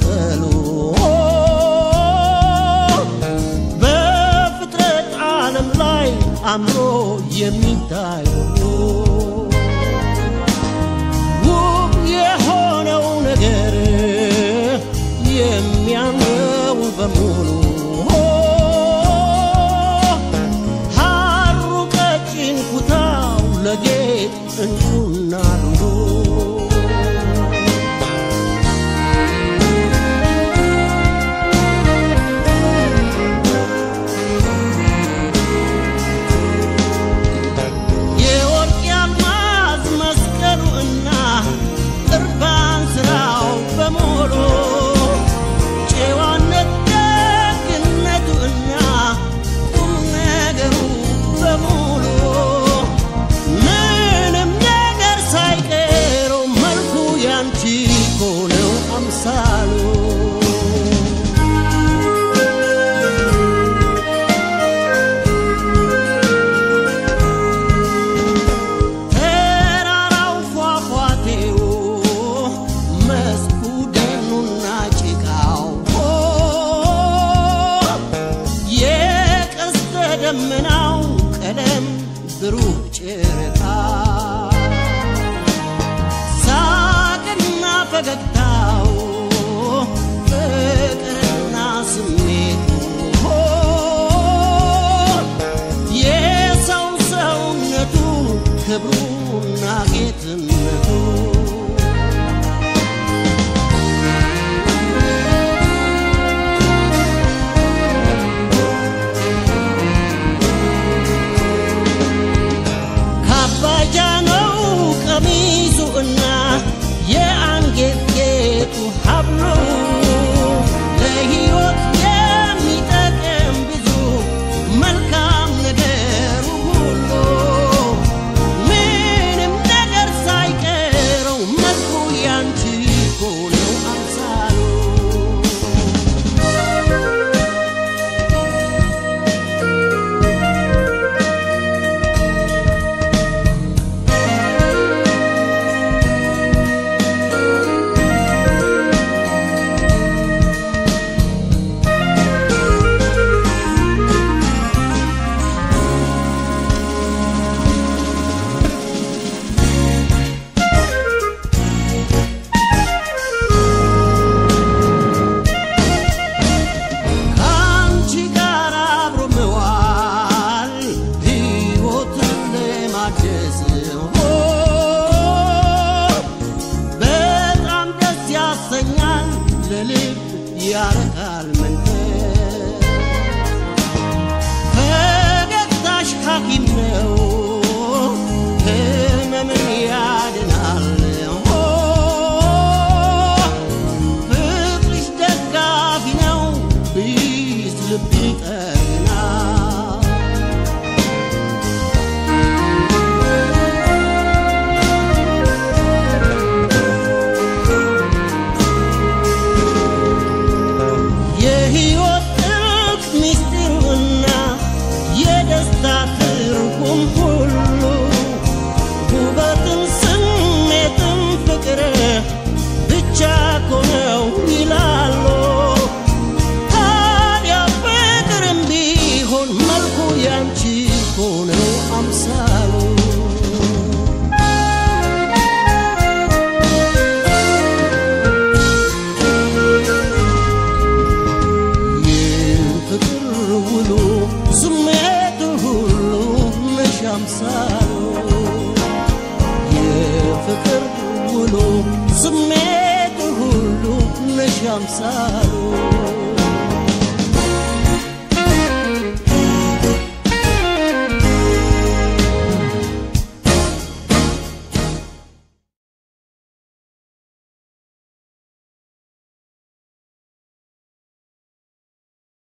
በሉ። በፍጥረት ዓለም ላይ አምሮ የሚታይ ውብ የሆነው ነገር የሚያምረው በሙሉ Gonzalo. ደመናው ቀለም ብሩህ ጭርታ ሳቅና ፈገግታ አልመንተ ፈገግታሽ ሐኪም ነው። Chaco Milalo Tania Peter and Bihon Malco Yanchi Con El Amsalo I'm sorry.